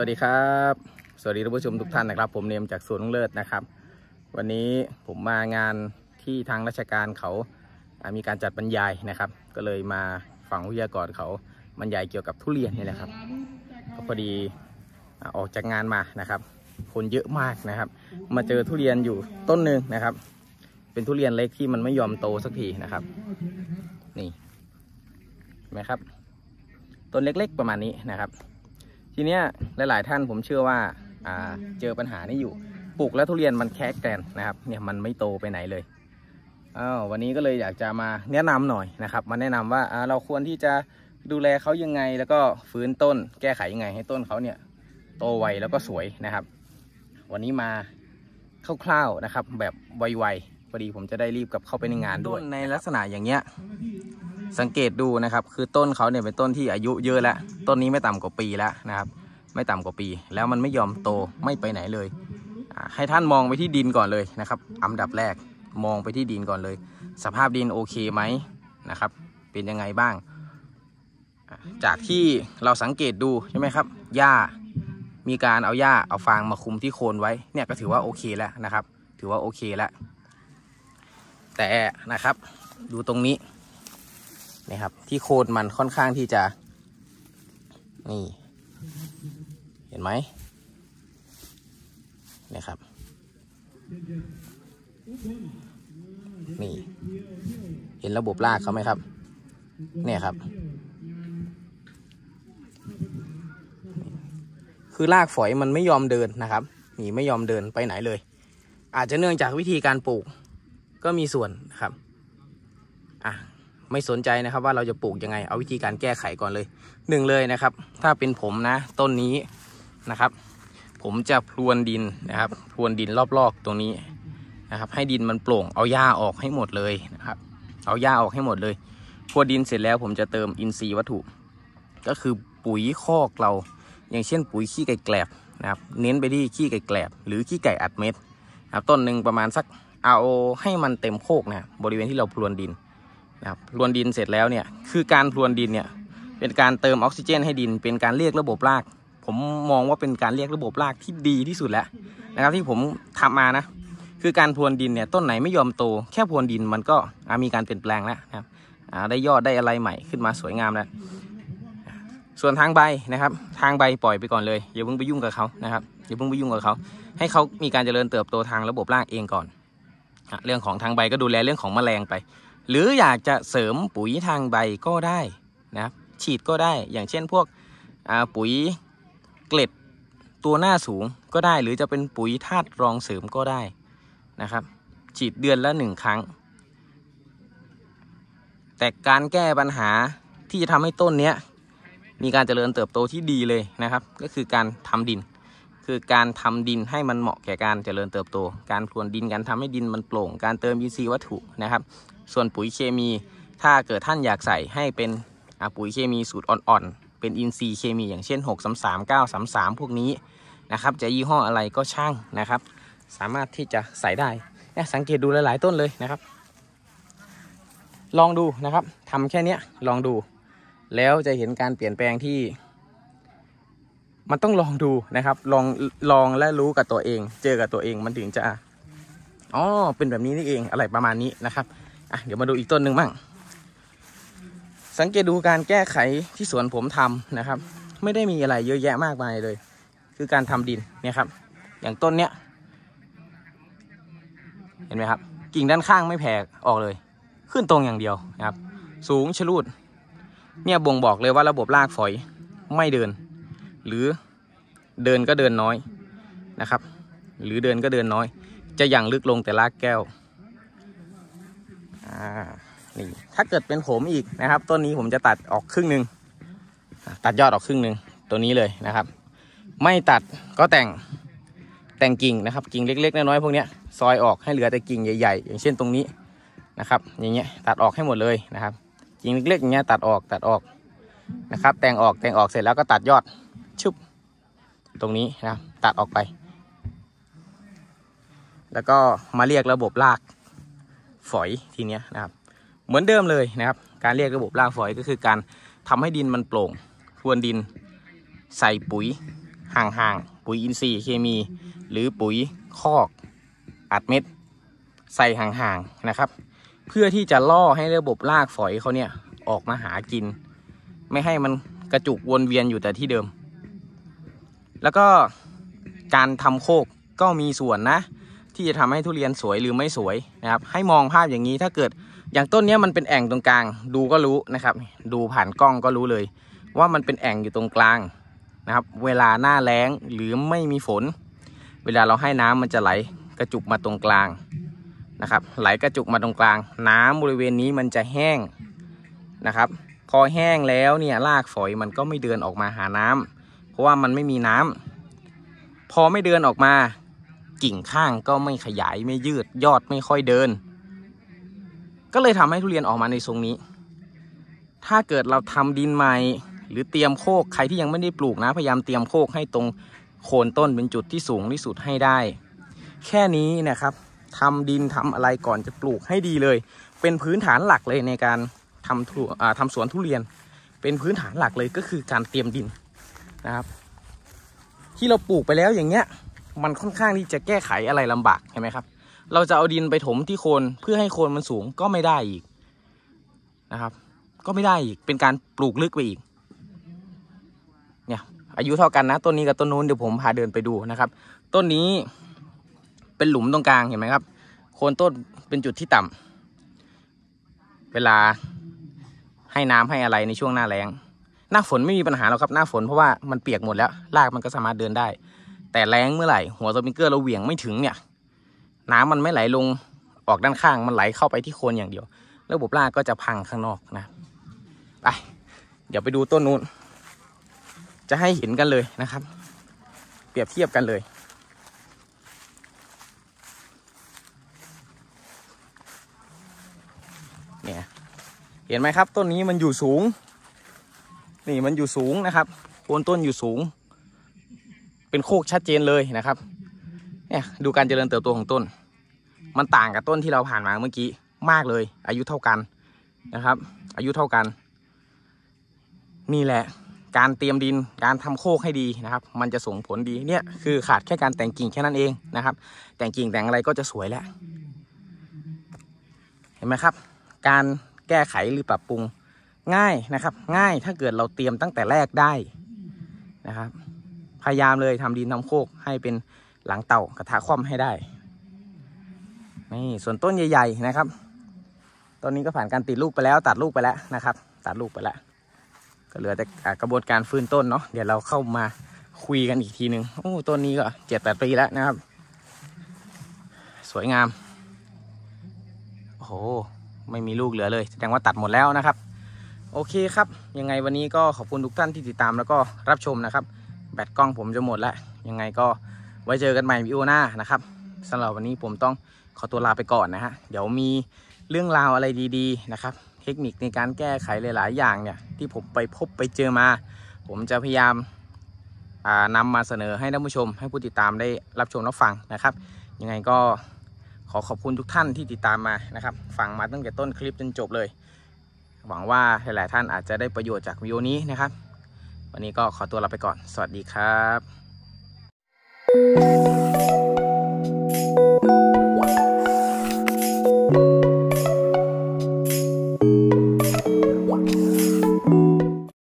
วัสดีครับ สวัสดีท่านผู้ชมทุกท่านนะครับ ผมเนมจากสวนลุงเลิศนะครับ วันนี้ผมมางานที่ทางราชการเขามีการจัดบรรยายนะครับ ก็เลยมาฟังวิทยากรเขาบรรยายเกี่ยวกับทุเรียนนี่แหละครับก็พอดีออกจากงานมานะครับ คนเยอะมากนะครับ มาเจอทุเรียนอยู่ต้นหนึ่งนะครับ เป็นทุเรียนเล็กที่มันไม่ยอมโตสักทีนะครับ นี่เห็นไหมครับ ต้นเล็กๆประมาณนี้นะครับ ทีเนี้ยหลาย ๆ ท่านผมเชื่อว่าอ่าเจอปัญหานี้อยู่ปลูกแล้วทุเรียนมันแคกแกนนะครับเนี่ยมันไม่โตไปไหนเลยอ้าววันนี้ก็เลยอยากจะมาแนะนำหน่อยนะครับ มาแนะนำว่าอ่าเราควรที่จะดูแลเขายังไง แล้วก็ฟื้นต้นแก้ไขยังไงให้ต้นเขาเนี่ยโตไวแล้วก็สวยนะครับ วันนี้มาคร่าวๆนะครับ แบบไวๆ อดีผมจะได้รีบกับเข้าไปในงานด้วยในลักษณะอย่างเงี้ยสังเกตดูนะครับ คือต้นเขาเนี่ยเป็นต้นที่อายุเยอะแล้วต้นนี้ไม่ต่ำกว่าปีแล้วนะครับ ไม่ต่ำกว่าปี แล้วมันไม่ยอมโตไม่ไปไหนเลยอ่าให้ท่านมองไปที่ดินก่อนเลยนะครับอันดับแรกมองไปที่ดินก่อนเลย สภาพดินโอเคไหมนะครับ เป็นยังไงบ้างอ่าจากที่เราสังเกตดูใช่ไหมครับหญ้ามีการเอาหญ้าเอาฟางมาคุมที่โคนไว้เนี่ยก็ถือว่าโอเคแล้วนะครับ ถือว่าโอเคแล้ว แต่นะครับ ดูตรงนี้นะครับ ที่โคนมันค่อนข้างที่จะ นี่ เห็นไหมนะครับ นี่ เห็นระบบรากเขาไหมครับ เนี่ยครับ คือรากฝอยมันไม่ยอมเดินนะครับนี่ไม่ยอมเดินไปไหนเลย อาจจะเนื่องจากวิธีการปลูก ก็มีส่วนนะครับอะไม่สนใจนะครับว่าเราจะปลูกยังไง เอาวิธีการแก้ไขก่อนเลยหนึ่งเลยนะครับ ถ้าเป็นผมนะต้นนี้นะครับ ผมจะพรวนดินนะครับ พรวนดินรอบๆตรงนี้นะครับ ให้ดินมันโปร่งเอาหญ้าออกให้หมดเลยนะครับ เอาหญ้าออกให้หมดเลยพรวนดินเสร็จแล้วผมจะเติมอินทรีย์วัตถุ ก็คือปุ๋ยคอกเรา อย่างเช่น ปุ๋ยขี้ไก่แกลบนะครับ เน้นไปที่ขี้ไก่แกลบ หรือขี้ไก่อัดเม็ดนะครับต้นหนึ่งประมาณสัก เอาให้มันเต็มโคกนะบริเวณที่เราพรวนดินนะครับพรวนดินเสร็จแล้วเนี่ยคือการพรวนดินเนี่ยเป็นการเติมออกซิเจนให้ดิน เป็นการเรียกระบบราก ผมมองว่าเป็นการเรียกระบบรากที่ดีที่สุดแล้วนะครับที่ผมทำมานะคือการพรวนดินเนี่ยต้นไหนไม่ยอมโต แค่พรวนดินมันก็มีการเปลี่ยนแปลงแล้วนะครับได้ยอดได้อะไรใหม่ขึ้นมาสวยงามแล้วส่วนทางใบนะครับ ทางใบปล่อยไปก่อนเลยอย่าเพิ่งไปยุ่งกับเขานะครับอย่าเพิ่งไปยุ่งกับเขาให้เขามีการเจริญเติบโตทางระบบรากเองก่อน เรื่องของทางใบก็ดูแลเรื่องของแมลงไป หรืออยากจะเสริมปุ๋ยทางใบก็ได้นะครับฉีดก็ได้อย่างเช่นพวกปุ๋ยเกล็ดตัวหน้าสูงก็ได้ หรือจะเป็นปุ๋ยธาตุรองเสริมก็ได้นะครับ ฉีดเดือนละหนึ่งครั้ง แต่การแก้ปัญหาที่จะทำให้ต้นเนี้ยมีการเจริญเติบโตที่ดีเลยนะครับ ก็คือการทำดิน คือการทำดินให้มันเหมาะแก่การเจริญเติบโต การพรวนดินการทำให้ดินมันโปร่ง การเติมอินทรีย์วัตถุนะครับ ส่วนปุ๋ยเคมี ถ้าเกิดท่านอยากใส่ให้เป็นปุ๋ยเคมีสูตรอ่อนๆ เป็นอินทรีย์เคมีอย่างเช่น 6 3 3 9 3 3 พวกนี้นะครับ จะยี่ห้ออะไรก็ช่างนะครับ สามารถที่จะใส่ได้เนี่ยสังเกตดูหลายๆต้นเลยนะครับ ลองดูนะครับทำแค่นี้ลองดู แล้วจะเห็นการเปลี่ยนแปลงที่ มันต้องลองดูนะครับ ลองลองและรู้กับตัวเอง เจอกับตัวเองมันถึงจะอ๋อเป็นแบบนี้นี่เองอะไรประมาณนี้นะครับอะเดี๋ยวมาดูอีกต้นหนึ่งบ้างสังเกตดูการแก้ไขที่สวนผมทำนะครับ ไม่ได้มีอะไรเยอะแยะมากมายเลย คือการทำดินเนี่ยครับ อย่างต้นเนี้ย เห็นไหมครับ กิ่งด้านข้างไม่แผ่ออกเลย ขึ้นตรงอย่างเดียวนะครับ สูงชะลูด เนี่ยบ่งบอกเลยว่าระบบรากฝอยไม่เดิน หรือเดินก็เดินน้อยนะครับ หรือเดินก็เดินน้อย จะอย่างลึกลงแต่รากแก้วอ่านี่ถ้าเกิดเป็นผมอีกนะครับ ต้นนี้ผมจะตัดออกครึ่งหนึ่งตัดยอดออกครึ่งหนึ่งตัวนี้เลยนะครับ ไม่ตัดก็แต่งแต่งกิ่งนะครับ กิ่งเล็กๆน้อยๆพวกนี้ซอยออกให้เหลือแต่กิ่งใหญ่ ๆ อย่างเช่นตรงนี้นะครับ อย่างเงี้ยตัดออกให้หมดเลยนะครับ กิ่งเล็กๆอย่างเงี้ยตัดออกตัดออกนะครับ แต่งออกแต่งออกเสร็จแล้วก็ตัดยอด ชุบตรงนี้นะครับตัดออกไป แล้วก็มาเรียกระบบรากฝอยทีเนี้ยนะครับ เหมือนเดิมเลยนะครับ การเรียกระบบรากฝอยก็คือการทำให้ดินมันโปร่งพรวนดินใส่ปุ๋ยห่างๆปุ๋ยอินทรีย์เคมี หรือปุ๋ยคอกอัดเม็ดใส่ห่างๆนะครับ เพื่อที่จะล่อให้ระบบรากฝอยเขาเนี่ยออกมาหากิน ไม่ให้มันกระจุกวนเวียนอยู่แต่ที่เดิม แล้วก็การทำโคกก็มีส่วนนะ ที่จะทำให้ทุเรียนสวยหรือไม่สวยนะครับ ให้มองภาพอย่างนี้ถ้าเกิดอย่างต้นนี้มันเป็นแอ่งตรงกลาง ดูก็รู้นะครับ ดูผ่านกล้องก็รู้เลย ว่ามันเป็นแอ่งอยู่ตรงกลางนะครับ เวลาหน้าแล้งหรือไม่มีฝน เวลาเราให้น้ำมันจะไหลกระจุกมาตรงกลางนะครับ ไหลกระจุกมาตรงกลาง น้ำบริเวณนี้มันจะแห้งนะครับ พอแห้งแล้วเนี่ยรากฝอยมันก็ไม่เดินออกมาหาน้ำ เพราะว่ามันไม่มีน้ำพอไม่เดินออกมา กิ่งข้างก็ไม่ขยายไม่ยืดยอดไม่ค่อยเดิน ก็เลยทำให้ทุเรียนออกมาในทรงนี้ ถ้าเกิดเราทำดินใหม่ หรือเตรียมโคกใครที่ยังไม่ได้ปลูกนะ พยายามเตรียมโคกให้ตรงโคนต้นเป็นจุดที่สูงที่สุดให้ได้ แค่นี้นะครับทำดินทำอะไรก่อนจะปลูกให้ดีเลย เป็นพื้นฐานหลักเลยในการทำทุ่าทำสวนทุเรียน เป็นพื้นฐานหลักเลยก็คือการเตรียมดิน นะครับ ที่เราปลูกไปแล้วอย่างเงี้ย มันค่อนข้างที่จะแก้ไขอะไรลำบากเห็นไหมครับ เราจะเอาดินไปถมที่โคนเพื่อให้โคนมันสูงก็ไม่ได้อีกนะครับ ก็ไม่ได้อีกเป็นการปลูกลึกไปอีก เนี่ย อายุเท่ากันนะต้นนี้กับต้นนู้นเดี๋ยวผมพาเดินไปดูนะครับ ต้นนี้เป็นหลุมตรงกลางเห็นไหมครับ โคนต้นเป็นจุดที่ต่ำเวลาให้น้ำให้อะไรในช่วงหน้าแล้ง หน้าฝนไม่มีปัญหาหรอกครับหน้าฝนเพราะว่ามันเปียกหมดแล้วรากมันก็สามารถเดินได้ แต่แรงเมื่อไหร่หัวสปริงเกอร์เราเหวี่ยงไม่ถึงเนี่ย น้ำมันไม่ไหลลงออกด้านข้างมันไหลเข้าไปที่โคนอย่างเดียว ระบบรากก็จะพังข้างนอกนะไปเดี๋ยวไปดูต้นนู้น จะให้เห็นกันเลยนะครับ เปรียบเทียบกันเลยเนี่ยเห็นไหมครับต้นนี้มันอยู่สูง นี่มันอยู่สูงนะครับโคนต้นอยู่สูง เป็นโคกชัดเจนเลยนะครับเนี่ยดูการเจริญเติบโตของต้น มันต่างกับต้นที่เราผ่านมาเมื่อกี้มากเลย อายุเท่ากันนะครับ อายุเท่ากัน นี่แหละการเตรียมดินการทำโคกให้ดีนะครับ มันจะส่งผลดีเนี่ยคือขาดแค่การแต่งกิ่งแค่นั้นเองนะครับ แต่งกิ่งแต่งอะไรก็จะสวยแล้ว เห็นไหมครับ การแก้ไขหรือปรับปรุง ง่ายนะครับ ง่ายถ้าเกิดเราเตรียมตั้งแต่แรกได้นะครับ พยายามเลยทำดินทำโคกให้เป็นหลังเต่ากระทะคว่ำให้ได้นี่ส่วนต้นใหญ่ ๆ นะครับต้นนี้ก็ผ่านการติดลูกไปแล้วตัดลูกไปแล้วนะครับ ตัดลูกไปแล้วก็เหลือแต่กระบวนการฟื้นต้นเนาะเดี๋ยวเราเข้ามาคุยกันอีกทีหนึ่งโอ้ต้นนี้ก็เจ็ดแปดปีแล้วนะครับ สวยงามโอ้โหไม่มีลูกเหลือเลยแสดงว่าตัดหมดแล้วนะครับ โอเคครับ ยังไงวันนี้ก็ขอบคุณทุกท่านที่ติดตามแล้วก็รับชมนะครับ แบตกล้องผมจะหมดแล้ว ยังไงก็ไว้เจอกันใหม่วิดีโอหน้านะครับสำหรับวันนี้ผมต้องขอตัวลาไปก่อนนะฮะ เดี๋ยวมีเรื่องราวอะไรดีๆนะครับ เทคนิคในการแก้ไขหลาย ๆ อย่างเนี่ย ที่ผมไปพบไปเจอมา ผมจะพยายามอ่านำมาเสนอให้ท่านผู้ชม ให้ผู้ติดตามได้รับชมรับฟังนะครับ ยังไงก็ขอขอบคุณทุกท่านที่ติดตามมานะครับ ฟังมาตั้งแต่ต้นคลิปจนจบเลย หวังว่าหลาย ๆ ท่านอาจจะได้ประโยชน์จากวิดีโอนี้นะครับ วันนี้ก็ขอตัวลาไปก่อน สวัสดีครับ